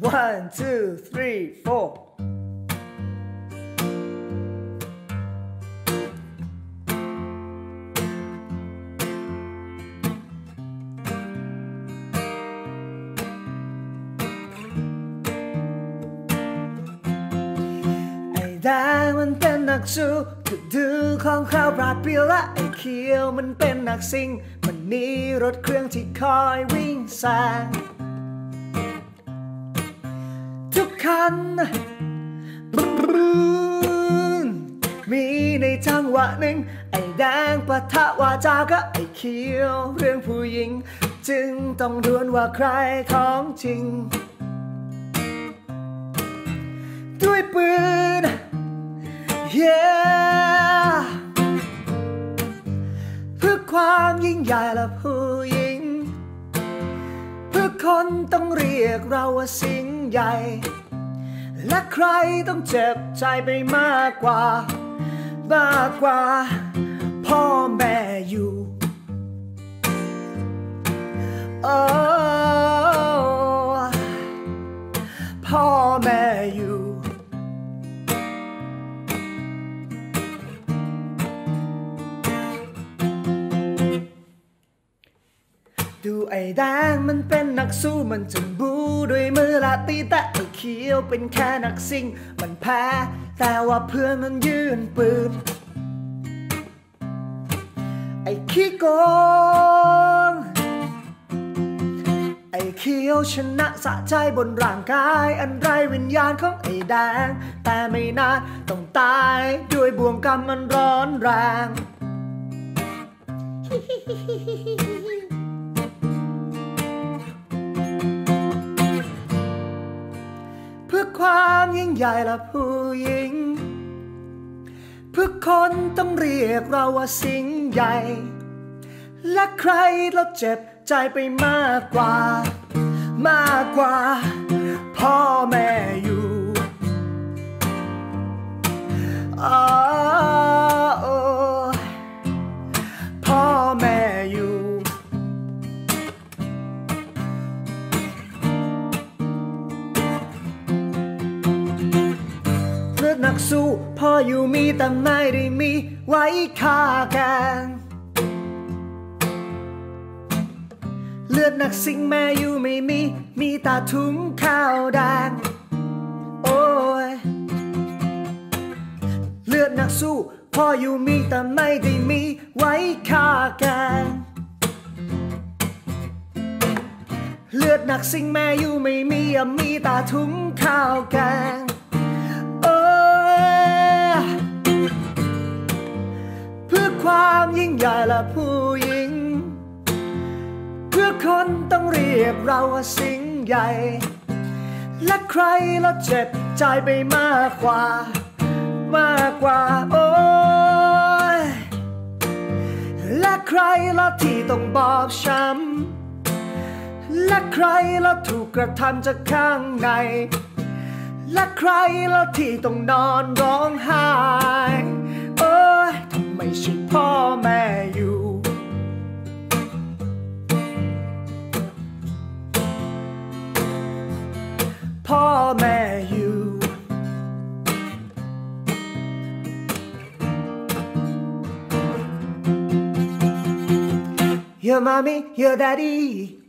one two three four ไอ้แดงมันเป็นนักสู้ก็ดูของเขาปราดเปรียวและไอ้เขียวมันเป็นนักซิ่ง มันมีรถเครื่องที่คอยวิ่งแซง คันบรูนมีในจังหวะหนึ่ง ไอ้แดงปะทะวาจาก็ไอ้เขียว เรื่องผู้หญิง จึงต้องดวลว่าใครของจริง ด้วยปืน yeah เพื่อความยิ่งใหญ่และผู้หญิง เพื่อคนต้องเรียกเราว่าสิ่งใหญ่ และใครต้องเจ็บใจไปมากกว่า มากกว่า พ่อแม่อยู่โอ้พ่อแม่อยู่ ดูไอ้แดงมันเป็นนักสู้มันจะบูด้วยมือละตีแต่ไอ้เขียวเป็นแค่นักซิ่ง มันแพ้ แต่ว่าเพื่อนมันยืนปืน ไอ้ขี้โกง ไอ้เขียวชนะสะใจบนร่างกาย อันไรวิญญาณของไอ้แดง แต่ไม่นานต้องตายด้วยบ่วงกรรมมันร้อนแรงเใหญ่และผู้หญิงเพื่อคนต้องเรียกเราว่าสิงใหญ่ และใครเราเจ็บใจไปมากกว่า มากกว่า พ่อแม่ เลือดนักสู้พ่ออยู่มีแต่ไม่ได้มีไว้ฆ่ากันเลือดนักสิ่งแม่อยู่ไม่มี มีตาถุงข้าวแดงโอ้ยเลือดนักสู้พ่ออยู่มีแต่ไม่ได้มีไว้ฆ่ากันเลือดนักสิ่งแม่อยู่ไม่มีอะมีตาถุงข้าวแกง ยิ่งใหญ่และผู้หญิง เพื่อคนต้องเรียกเราว่าสิ่งใหญ่ และใครเราเจ็บใจไปมากกว่า มากกว่าโอ้ยและใครเราที่ต้องบอบช้ำและใครเราถูกกระทำจากข้างในและใครเราที่ต้องนอนร้องไห้ พ่อแม่อยู่ Your mommy, your daddy